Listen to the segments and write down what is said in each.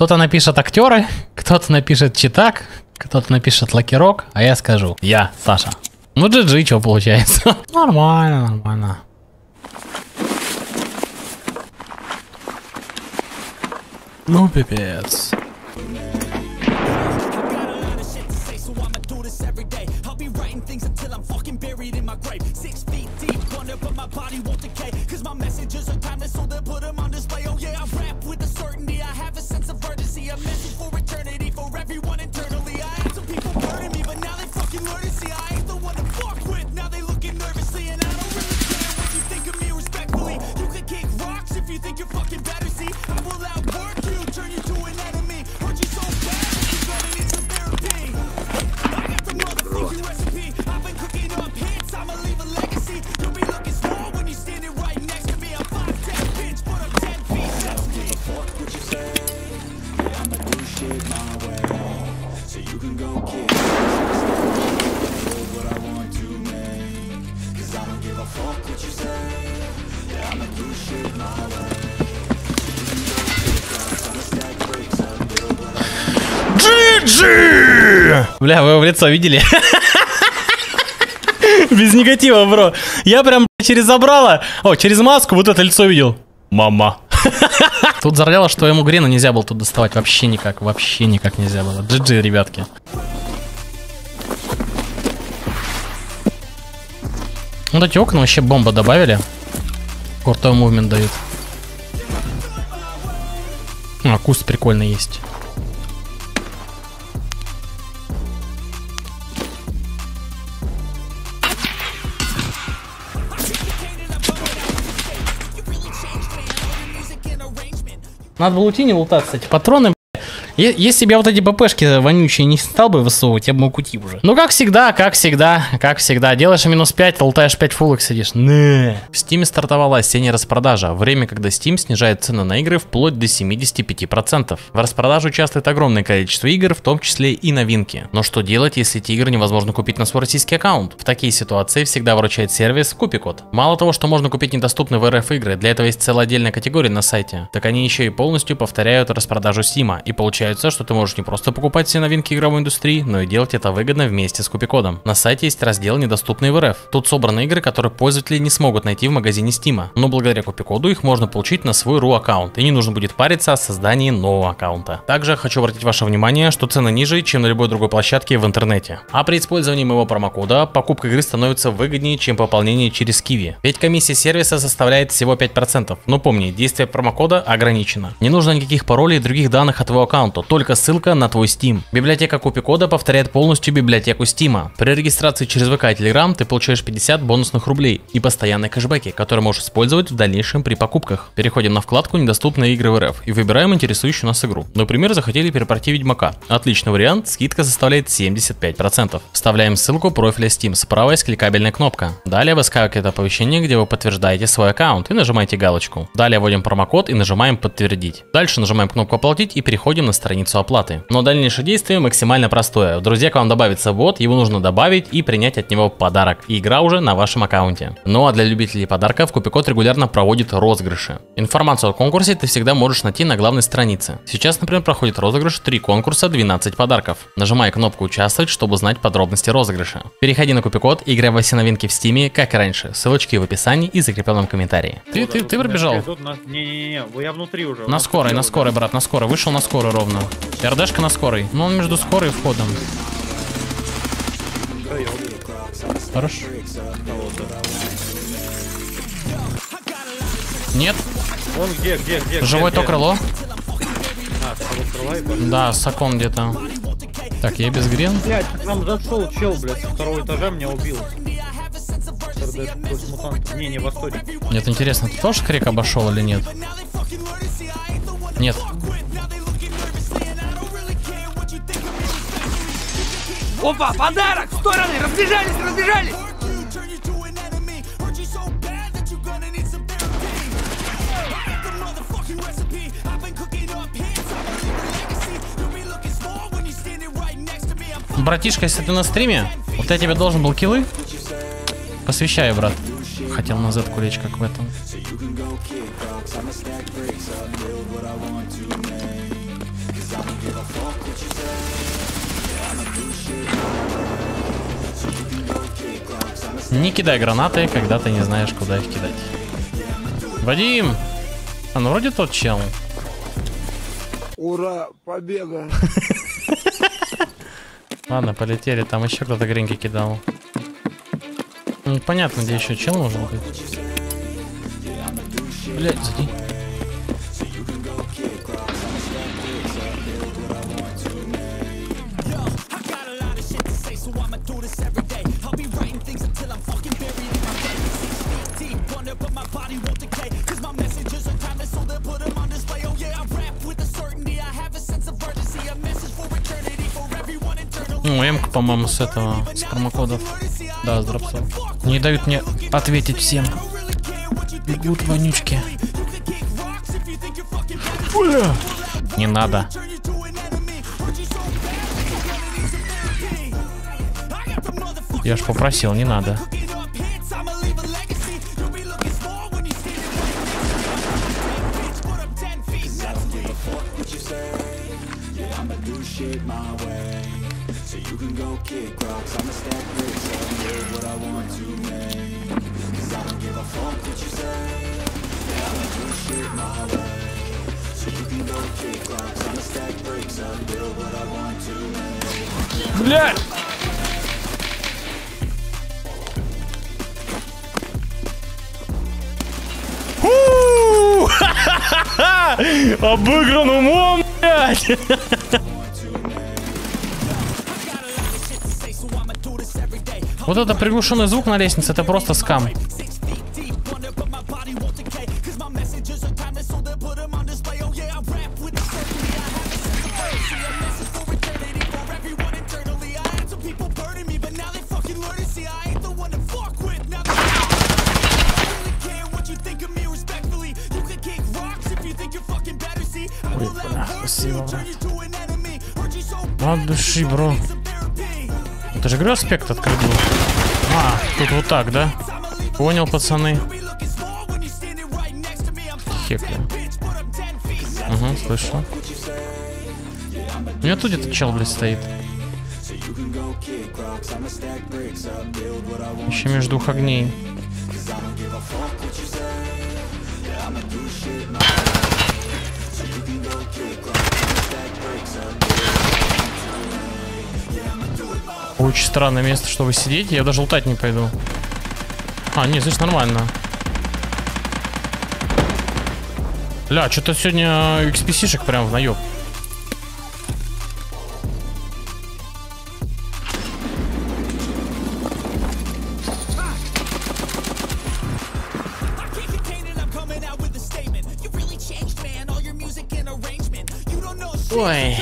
Кто-то напишет актеры, кто-то напишет читак, кто-то напишет лакирок, а я скажу, я Саша. Ну GG, что получается? Нормально, нормально. Ну пипец. grave Six feet deep, wonder but my body won't decay. Cause my messages are GG! Бля, вы его в лицо видели? Без негатива, бро. Я прям через забрала. О, через маску вот это лицо видел. Мама. Тут зардело, что ему Грена нельзя было тут доставать. Вообще никак, вообще никак нельзя было. GG, ребятки. Вот эти окна вообще бомба добавили. Крутой мувмент дают. А, куст прикольно есть. Надо было уйти не лутаться. Эти патроны, если бы я вот эти БПшки вонючие не стал бы высовывать, я бы мог уйти уже. Ну, как всегда, как всегда, как всегда. Делаешь минус 5, лутаешь 5 фулок, сидишь. Не. В Steam стартовала осенняя распродажа. Время, когда Steam снижает цены на игры вплоть до 75%. В распродаже участвует огромное количество игр, в том числе и новинки. Но что делать, если эти игры невозможно купить на свой российский аккаунт? В такие ситуации всегда выручает сервис Купикод. Мало того, что можно купить недоступные в РФ игры, для этого есть целая отдельная категория на сайте, так они еще и полностью повторяют распродажу Steam и получают получается, что ты можешь не просто покупать все новинки игровой индустрии, но и делать это выгодно вместе с купикодом. На сайте есть раздел «Недоступные в РФ». Тут собраны игры, которые пользователи не смогут найти в магазине Steam, но благодаря купикоду их можно получить на свой RU аккаунт, и не нужно будет париться о создании нового аккаунта. Также хочу обратить ваше внимание, что цены ниже, чем на любой другой площадке в интернете. А при использовании моего промокода покупка игры становится выгоднее, чем пополнение через Kiwi. Ведь комиссия сервиса составляет всего 5%, но помни, действие промокода ограничено. Не нужно никаких паролей и других данных от твоего аккаунта, аккаунту, только ссылка на твой Steam. Библиотека копи-кода повторяет полностью библиотеку Steam. При регистрации через ВК и Telegram ты получаешь 50 бонусных рублей и постоянные кэшбэки, которые можешь использовать в дальнейшем при покупках. Переходим на вкладку «Недоступные игры в РФ» и выбираем интересующую нас игру. Например, захотели перепройти Ведьмака. Отличный вариант, скидка составляет 75%. Вставляем ссылку профиля Steam, справа есть кликабельная кнопка. Далее выскакивает оповещение, где вы подтверждаете свой аккаунт и нажимаете галочку. Далее вводим промокод и нажимаем подтвердить. Дальше нажимаем кнопку оплатить и переходим на страницу оплаты. Но дальнейшее действие максимально простое. Друзья, к вам добавится бот, его нужно добавить и принять от него подарок. И игра уже на вашем аккаунте. Ну а для любителей подарков Купикод регулярно проводит розыгрыши. Информацию о конкурсе ты всегда можешь найти на главной странице. Сейчас, например, проходит розыгрыш 3 конкурса, 12 подарков. Нажимай кнопку «Участвовать», чтобы узнать подробности розыгрыша. Переходи на Купикод и играй во все новинки в Стиме, как и раньше. Ссылочки в описании и закрепленном комментарии. Ты, ты, ты пробежал? Не-не-не, я внутри уже. На скорой, на скорой, брат, на скорой. Вышел на скорой ровно ровно. РДшка на скорой. Ну, он между скорой и входом. Хорош. Нет. Он где, где, где? Живой где, то крыло. А, да, сакон где-то. Так, я без грен. Блять, там зашел чел, блядь, со второго этажа меня убил. Не, не в Асторе. Нет, интересно, ты тоже крик обошел или нет? Нет. Опа, подарок! Стороны! Разбежались, разбежались! Братишка, если ты на стриме, вот я тебе должен был киллы. Посвящаю, брат. Хотел на Z лечь, как в этом. Не кидай гранаты, когда ты не знаешь, куда их кидать. Вадим! А, ну вроде тот чел. Ура, победа! Ладно, полетели. Там еще кто-то гринки кидал. Ну, Понятно, где еще чел может быть. Блять, зади. Ну, М, по-моему, с этого, с промокодов. Да, с дропсов. Не дают мне ответить всем. Бегут вонючки. Бля. Не надо. Я ж попросил, не надо. Блядь! Фу! Ха-ха-ха! Обыгран умом, блядь! Вот это приглушенный звук на лестнице, это просто скам. От души, бро. Это же говорю, аспект открыт был. А, тут вот так, да? Понял, пацаны. Хекли. Угу, слышу. У меня тут где-то чел, блядь, стоит. Еще между двух огней. Очень странное место, чтобы сидеть. Я даже лутать не пойду. А, не, здесь нормально. Ля, что-то сегодня XPC-шек прям в наеб. Ой.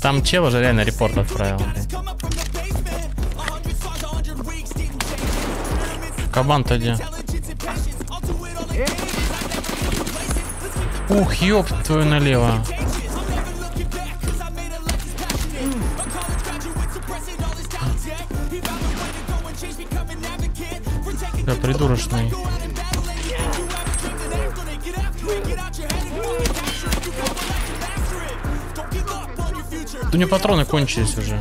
Там чел уже реально репорт отправил. блин. Кабан-то где? Ух, ёб твою налево. Да, придурочный. У него патроны кончились уже.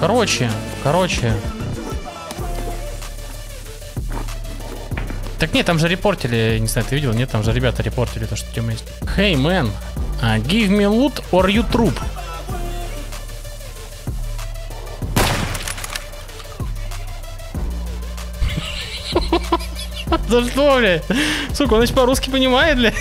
Короче, короче. Так нет, там же репортили, не знаю, ты видел, нет, там же ребята репортили то, что тема есть. Hey, man, uh, give me loot or you troop. За что, блядь? Сука, он еще по-русски понимает, блядь?